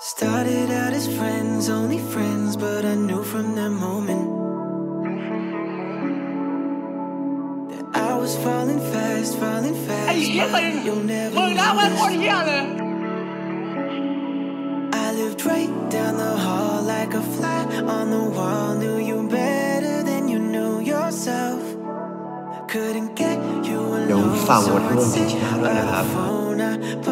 Started out as friends, only friends, but I knew from that moment that I was falling fast, falling ไอ้ fast. เหี้ยตึง but You'll never มึงนะเว้ย know โคตร this. เหี้ยเลย I lived right down the hall like a fly on the wall. Knew you better than you knew yourself. Couldn't get you เดี๋ยว alone, ฝาก so งดให้ I'd ผมกิน sit ข้าวด้วยนะครับ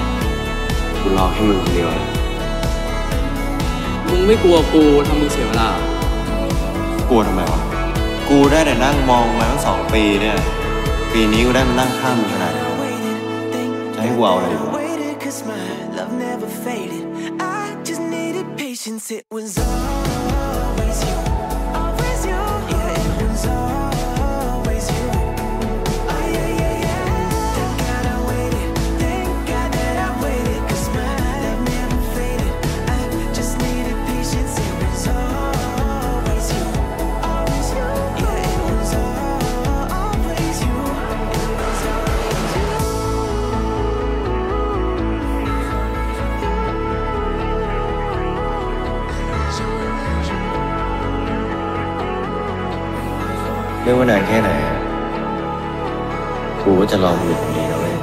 กูรอให้มึงคนเดียวนะมึงไม่กลัวกูทำมึงเสียเวลา กลัวทำไมวะ กูได้แต่นั่งมองมาตั้งสองปีเนี่ย ปีนี้กูได้มานั่งข้ามมึงขนาดนี้ Just Thấy wow này. waited 'cause my love never faded. I just needed patience. It was always ไม่ว่านานแค่ไหน กูก็จะรองอยู่ตรงนี้นะเว้ย